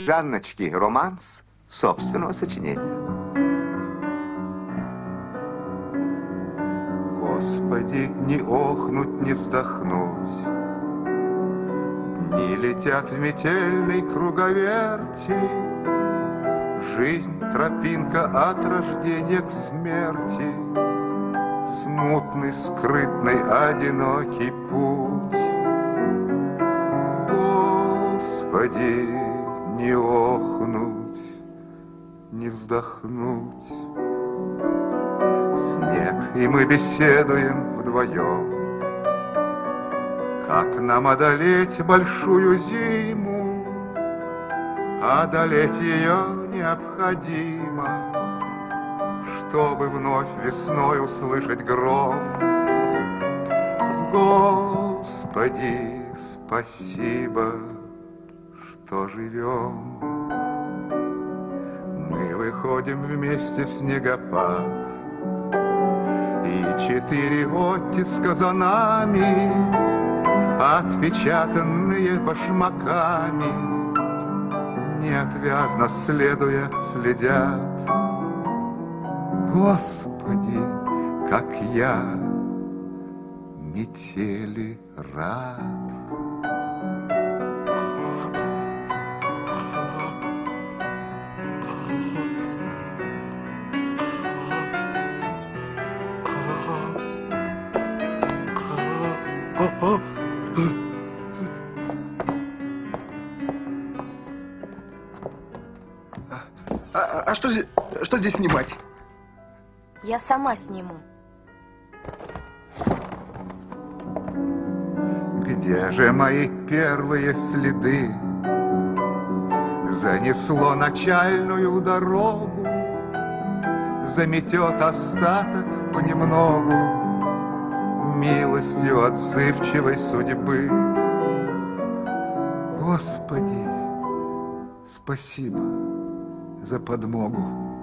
Жанночки, романс собственного сочинения. Господи, не охнуть, не вздохнуть. Дни летят в метельной круговерти. Жизнь тропинка от рождения к смерти. Смутный, скрытный, одинокий путь. Господи, не охнуть, не вздохнуть. Снег, и мы беседуем вдвоем. Как нам одолеть большую зиму? Одолеть ее необходимо, Чтобы вновь весной услышать гром. Господи, спасибо, что живем. Мы выходим вместе в снегопад, И четыре оттиска за нами, Отпечатанные башмаками, Неотвязно следуя, следят. Господи, как я метели рад. А, а что, зе- что здесь снимать? Я сама сниму. Где же мои первые следы? Занесло начальную дорогу, Заметет остаток понемногу Милостью отзывчивой судьбы. Господи, спасибо за подмогу.